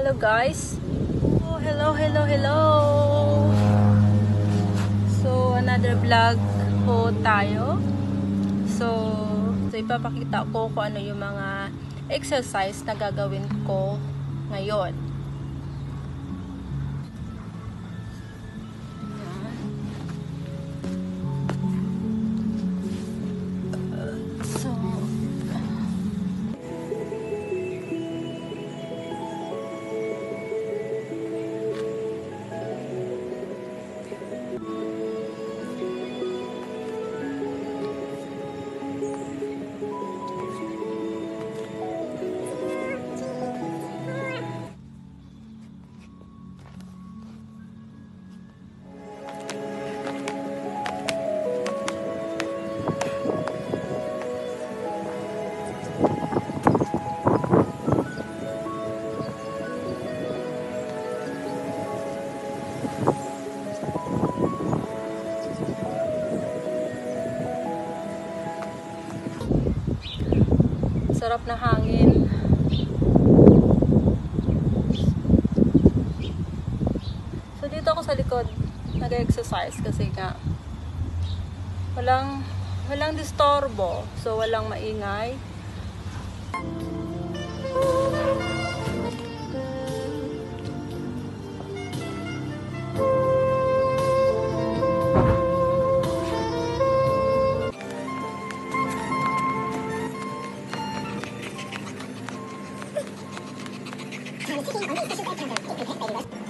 Hello guys. Oh, hello, hello, hello. So, another vlog po tayo. So, so ipapakita ko kung ano yung mga exercise na gagawin ko ngayon. Sarap na hangin. So, dito ako sa likod nag-exercise kasi nga walang walang distorbo. So, walang maingay. めっちゃ時間かかるから。